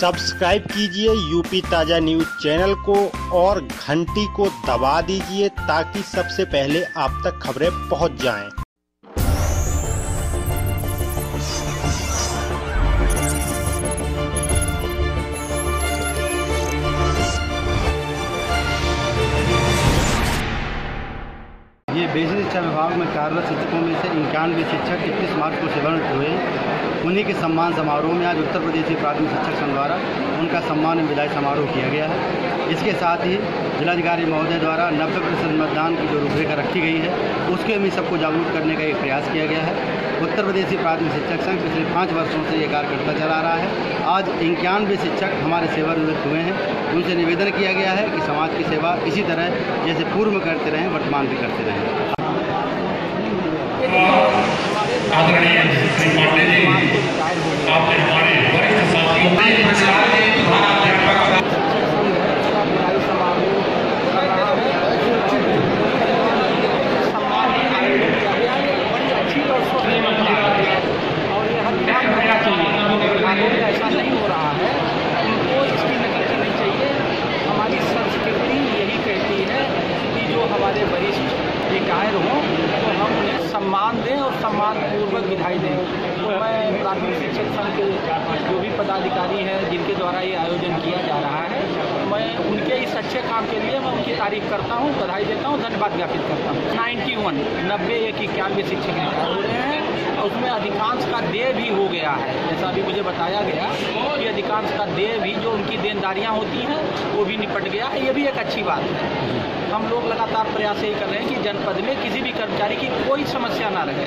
Subscribe कीजिए UP ताज़ा news channel को और घंटी को दबा दीजिए ताकि सबसे पहले आप तक खबरें पहुँच जाएँ। बेसिक शिक्षा विभाग में कार्यरत शिक्षकों में से इक्यानवे शिक्षक इक्कीस मार्च को सेवानिवृत्त हुए। उन्हीं के सम्मान समारोह में आज उत्तर प्रदेश के प्राथमिक शिक्षक संघ द्वारा उनका सम्मान एवं विदाई समारोह किया गया है। इसके साथ ही जिलाधिकारी महोदय द्वारा नब्बे प्रतिशत मतदान की जो रूपरेखा रखी गई है, उसके भी सबको जागरूक करने का एक प्रयास किया गया है। उत्तर प्रदेशी प्राथमिक शिक्षक संघ पिछले पाँच वर्षों से ये कार्य करता चला रहा है। आज इक्यानवे शिक्षक हमारे सेवानिवृत्त हुए हैं। उनसे निवेदन किया गया है कि समाज की सेवा इसी तरह जैसे पूर्व में करते रहें, वर्तमान भी करते रहें। आदरणीय श्री पांडे जी आपने हमारे वरिष्ठ साथियों में प्राध्यापक और ये हर विभाग में होना चाहिए कानून में ऐसा नहीं हो रहा है उनको इसकी नकल करनी चाहिए हमारी संस्कृति यही कहती है कि जो हमारे वरिष्ठ रिटायर हों तो हम उन्हें सम्मान दें और सम्मान पूर्वक विधाई दें। तो मैं प्राथमिक शिक्षक संघ के जो भी पदाधिकारी हैं, जिनके द्वारा ये आयोजन किया जा रहा है, मैं उनके इस अच्छे काम के लिए मैं उनकी तारीफ़ करता हूँ, बधाई देता हूँ, धन्यवाद ज्ञापित करता हूँ। नाइन्टी वन, नब्बे एक इक्यानवे शिक्षक हो रहे हैं। उसमें अधिकांश का देय भी हो गया है। जैसा अभी मुझे बताया गया कि अधिकांश का देय भी जो उनकी देनदारियाँ होती हैं, वो भी निपट गया है। ये भी एक अच्छी बात है। हम लोग लगातार प्रयास यही कर रहे हैं कि जनपद में किसी भी कर्मचारी की कोई समस्या ना रहे।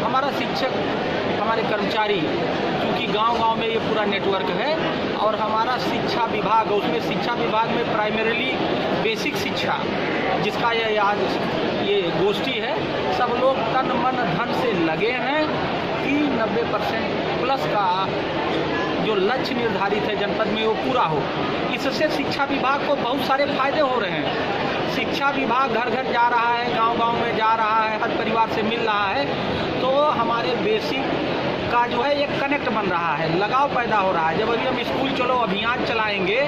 हमारा शिक्षक, हमारे कर्मचारी, क्योंकि गांव-गांव में ये पूरा नेटवर्क है और हमारा शिक्षा विभाग, उसमें शिक्षा विभाग में प्राइमरीली बेसिक शिक्षा, जिसका यह आज ये गोष्ठी है। सब लोग तन मन धन से लगे हैं कि 90 परसेंट प्लस का जो लक्ष्य निर्धारित है जनपद में वो पूरा हो। इससे शिक्षा विभाग को बहुत सारे फ़ायदे हो रहे हैं। शिक्षा विभाग घर घर जा रहा है गाँव गाँव में जा रहा है, हर परिवार से मिल रहा है। तो हमारे बेसिक का जो है एक कनेक्ट बन रहा है। लगाव पैदा हो रहा है। जब अभी हम स्कूल चलो अभियान चलाएँगे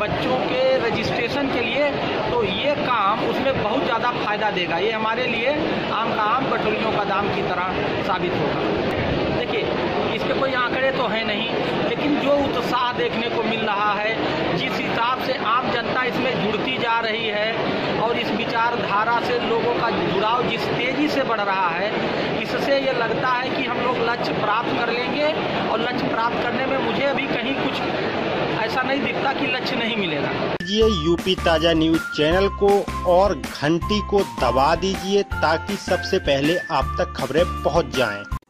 बच्चों के रजिस्ट्रेशन के लिए तो ये काम उसमें बहुत ज़्यादा फ़ायदा देगा। ये हमारे लिए आम का आम, कटोरियों का दाम की तरह साबित होगा। देखिए, इस पर कोई आंकड़े तो है नहीं। लेकिन जो उत्साह देखने को मिल रहा है, जिस हिसाब से आम जनता इसमें जुड़ती जा रही है और इस विचारधारा से लोगों का जुड़ाव जिस तेज़ी से बढ़ रहा है, इससे ये लगता है कि हम लोग लक्ष्य प्राप्त कर लेंगे और लक्ष्य प्राप्त करने में मुझे अभी कहीं कुछ ऐसा नहीं दिखता कि लक्ष्य नहीं मिलेगा कीजिए यूपी ताज़ा न्यूज़ चैनल को और घंटी को दबा दीजिए ताकि सबसे पहले आप तक खबरें पहुँच जाएँ।